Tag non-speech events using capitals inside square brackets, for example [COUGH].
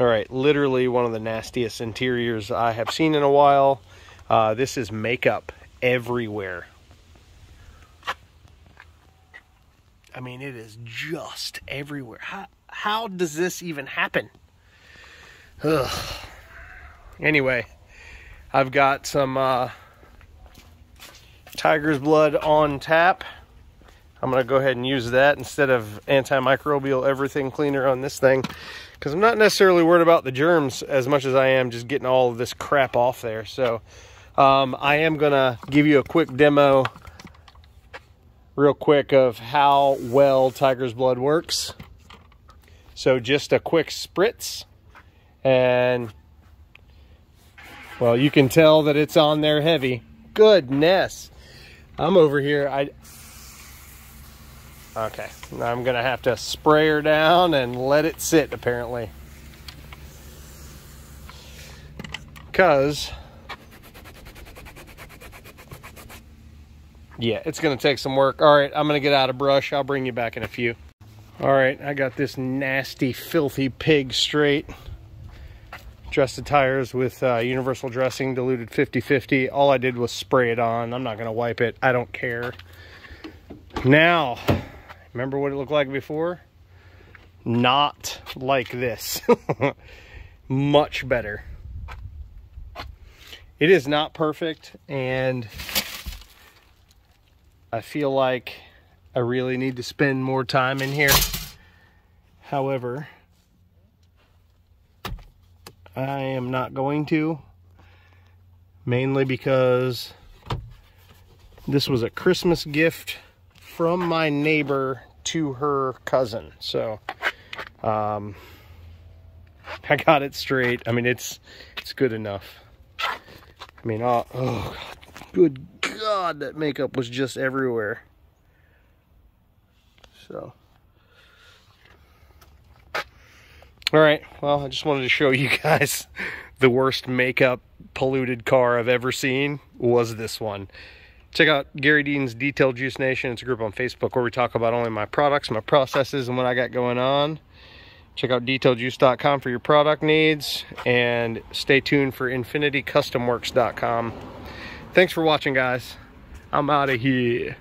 All right, literally one of the nastiest interiors I have seen in a while. Uh, this is makeup everywhere. I mean, it is just everywhere. How, how does this even happen? Ugh. Anyway, I've got some uh, tiger's blood on tap. I'm going to go ahead and use that instead of antimicrobial everything cleaner on this thing because I'm not necessarily worried about the germs as much as I am just getting all of this crap off there. So um, I am going to give you a quick demo real quick of how well tiger's blood works. So just a quick spritz and well, you can tell that it's on there heavy. Goodness. I'm over here. I Okay, now I'm gonna have to spray her down and let it sit apparently. Cause yeah, it's gonna take some work. All right, I'm gonna get out of brush. I'll bring you back in a few. All right, I got this nasty, filthy pig straight. Dressed the tires with uh, universal dressing, diluted 50-50. All I did was spray it on. I'm not gonna wipe it. I don't care. Now, Remember what it looked like before? Not like this. [LAUGHS] Much better. It is not perfect and I feel like I really need to spend more time in here. However, I am not going to mainly because this was a Christmas gift from my neighbor to her cousin. So, um, [LAUGHS] I got it straight. I mean, it's, it's good enough. I mean, oh, oh good God, that makeup was just everywhere. So. All right, well, I just wanted to show you [LAUGHS] guys the worst makeup polluted car I've ever seen was this one. Check out Garry Dean's Detail Juice Nation. It's a group on Facebook where we talk about only my products, my processes, and what I got going on. Check out detailjuice.com for your product needs. And stay tuned for infinitycustomworks.com. Thanks for watching, guys. I'm out of here.